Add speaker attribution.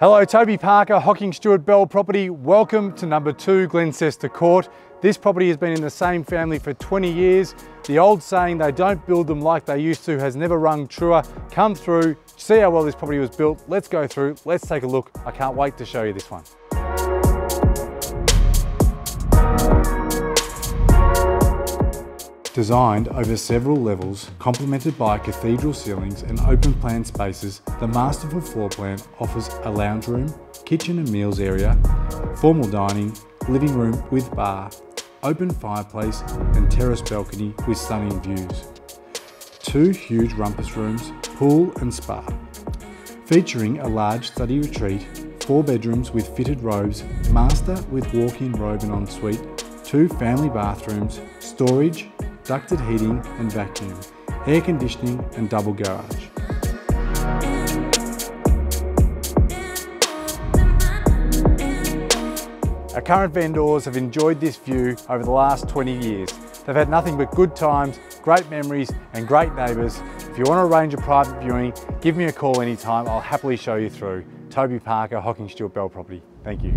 Speaker 1: Hello, Toby Parker, Hocking Stuart Belle property. Welcome to number two Glencester Court. This property has been in the same family for 20 years. The old saying, they don't build them like they used to, has never rung truer. Come through, see how well this property was built. Let's go through, let's take a look. I can't wait to show you this one. Designed over several levels, complemented by cathedral ceilings and open plan spaces, the masterful floor plan offers a lounge room, kitchen and meals area, formal dining, living room with bar, open fireplace and terrace balcony with stunning views. Two huge rumpus rooms, pool and spa. Featuring a large study retreat, four bedrooms with fitted robes, master with walk-in robe and ensuite, two family bathrooms, storage, ducted heating and vacuum, air conditioning and double garage. Our current vendors have enjoyed this view over the last 20 years. They've had nothing but good times, great memories and great neighbours. If you want to arrange a private viewing, give me a call anytime. I'll happily show you through. Toby Parker, Hocking Stuart Belle Property. Thank you.